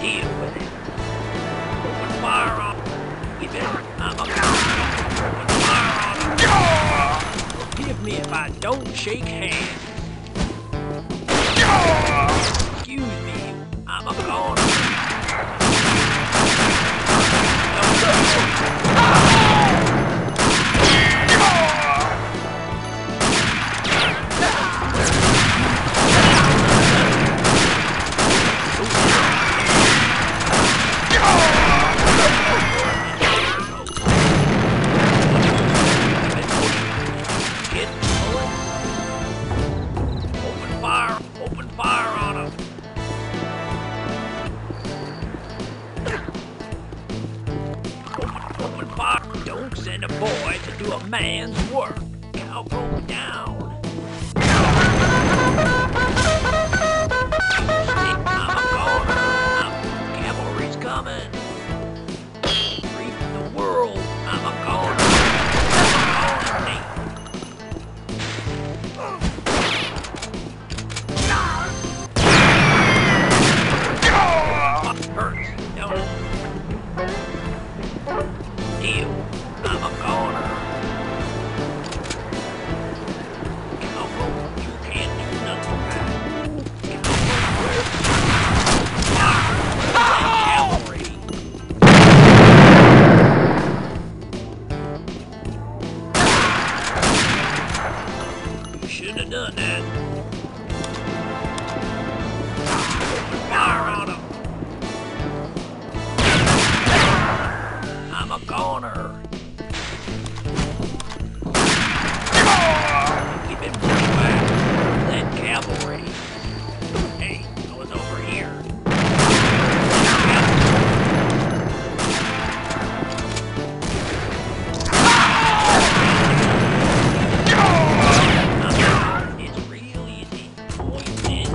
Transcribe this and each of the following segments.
deal with it. Fire When Give it. I'm about to fire off. Forgive me if I don't shake hands. man's work.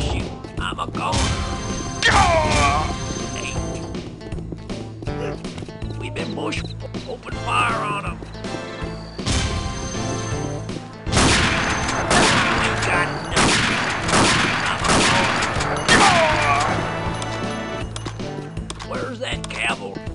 shoot, I'm a go Hey. We've been bush. Open fire on them. Where's that cavalry?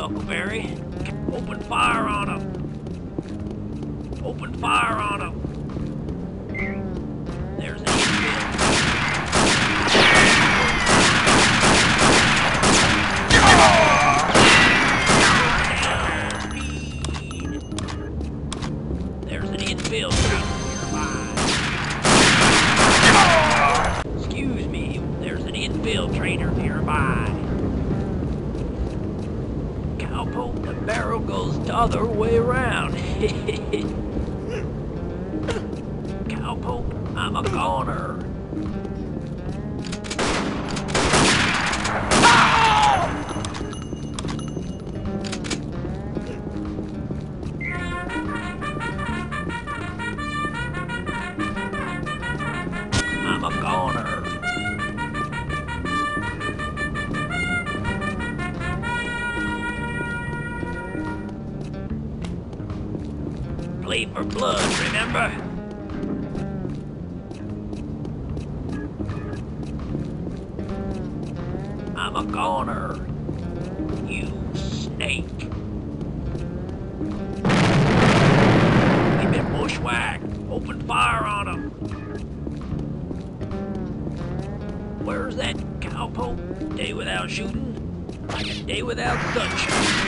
Huckleberry. Open fire on him. Open fire on him. There's a Excuse me, there's an infield trainer nearby hope the barrel goes the other way around. Cowpoke, I'm a goner. Play for blood, remember? I'm a goner. You snake. We've been bushwhacked. Open fire on him. Where's that cowpoke? Day without shooting? Like a day without sunshine.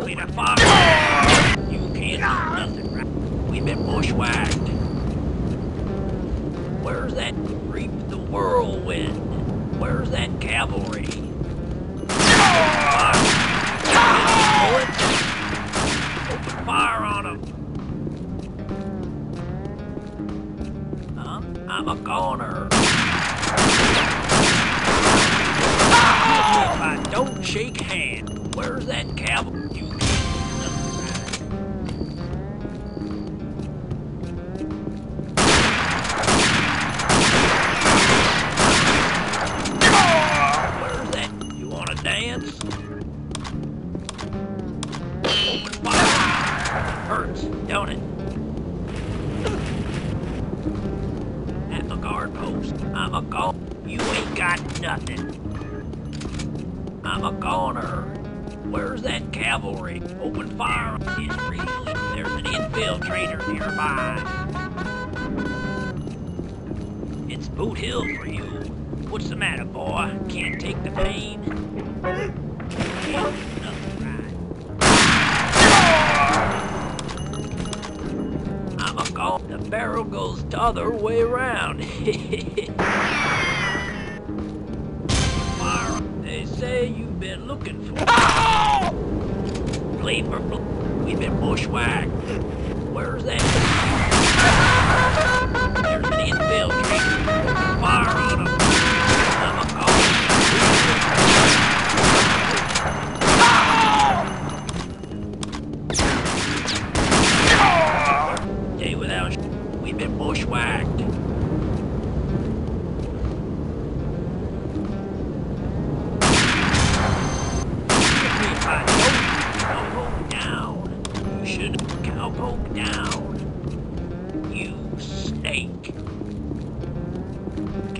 Time to clean. You can't do nothing, right? We've been bushwhacked. Where's that reap the whirlwind? Where's that cavalry? Open fire on them. I'm, I'm a goner. If I don't shake hands, where's that cavalry? I'm a go. You ain't got nothing. I'm a goner. Where's that cavalry? Open fire. It's real. There's an infiltrator nearby. It's Boot Hill for you. What's the matter, boy? Can't take the pain? The goes the other way around. They say you've been looking for. Play for bl- We've been bushwhacked. Where's that?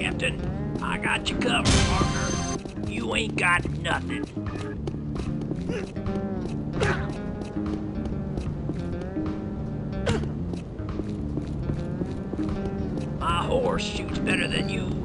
Captain, I got you covered, partner. You ain't got nothing. My horse shoots better than you.